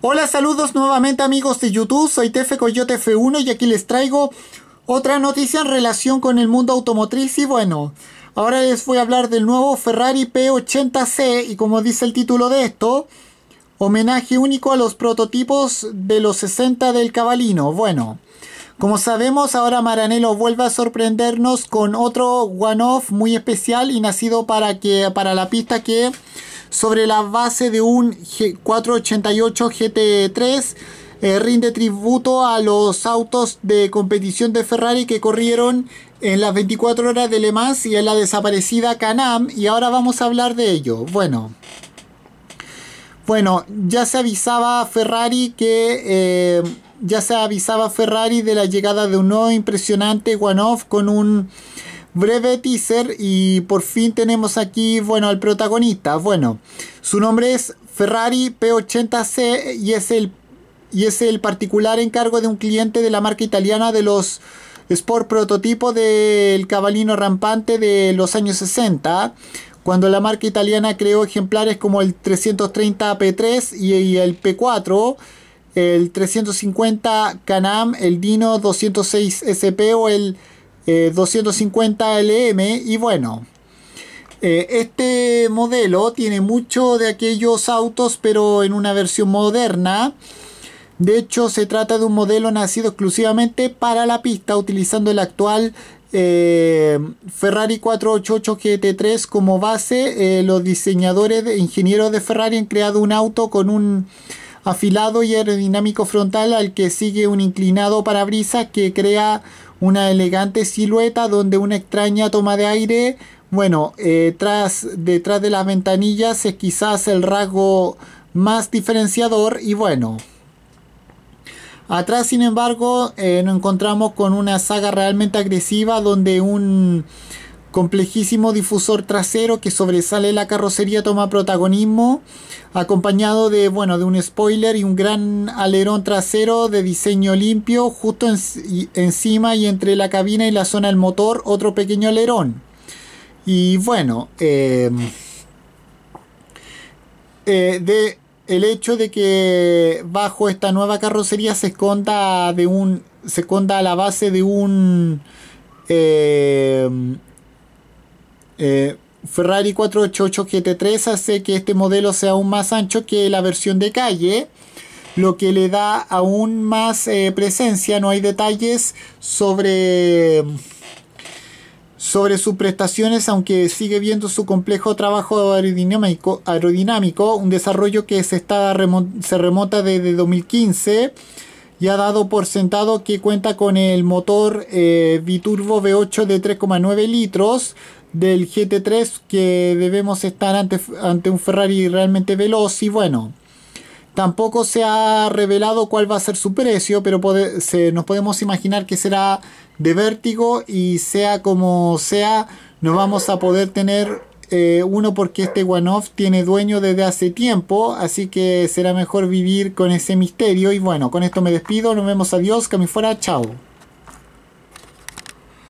Hola, saludos nuevamente amigos de YouTube, soy Tefe Coyote F1 y aquí les traigo otra noticia en relación con el mundo automotriz y bueno, ahora les voy a hablar del nuevo Ferrari P80C y como dice el título de esto, homenaje único a los prototipos de los 60 del Cabalino. Bueno, como sabemos, ahora Maranello vuelve a sorprendernos con otro one-off muy especial y nacido para, que, para la pista que sobre la base de un 488 GT3 eh, rinde tributo a los autos de competición de Ferrari que corrieron en las 24 horas de Le Mans y en la desaparecida Canam y ahora vamos a hablar de ello. Bueno, bueno, ya se avisaba Ferrari que eh, ya se avisaba Ferrari de la llegada de un nuevo impresionante one-off con un breve teaser y por fin tenemos aquí, bueno, al protagonista. Bueno, su nombre es Ferrari P80C y es el y es el particular encargo de un cliente de la marca italiana de los Sport prototipo del cabalino rampante de los años 60, cuando la marca italiana creó ejemplares como el 330 P3 y el P4 el 350 Canam, el Dino 206 SP o el 250 eh, LM y bueno. Eh, este modelo tiene mucho de aquellos autos pero en una versión moderna. De hecho se trata de un modelo nacido exclusivamente para la pista utilizando el actual eh, Ferrari 488 GT3 como base. los diseñadores e ingenieros de Ferrari han creado un auto con un afilado y aerodinámico frontal al que sigue un inclinado parabrisas que crea una elegante silueta donde una extraña toma de aire, bueno, eh, tras, detrás de las ventanillas es quizás el rasgo más diferenciador y bueno. Atrás, sin embargo, eh, nos encontramos con una saga realmente agresiva donde un complejísimo difusor trasero que sobresale la carrocería toma protagonismo, acompañado de, bueno, de un spoiler y un gran alerón trasero de diseño limpio, justo encima y entre la cabina y la zona del motor, otro pequeño alerón. Y bueno, em, eh, de el hecho de que bajo esta nueva carrocería se esconda de un se esconda a la base de un eh, eh, Ferrari 488 GT3 hace que este modelo sea aún más ancho que la versión de calle, lo que le da aún más eh, presencia. No hay detalles sobre, sobre sus prestaciones, aunque sigue viendo su complejo trabajo aerodinámico, aerodinámico un desarrollo que se, está, se desde 2015 y ha dado por sentado que cuenta con el motor eh, biturbo V8 de 3,9 litros del GT3 que debemos estar ante, ante un Ferrari realmente veloz y bueno. Tampoco se ha revelado cuál va a ser su precio, pero se, nos podemos imaginar que será de vértigo y sea como sea, nos vamos a poder tener eh, uno porque este one-off tiene dueño desde hace tiempo, así que será mejor vivir con ese misterio. Y bueno, con esto me despido, nos vemos, adiós, que fuera, chao.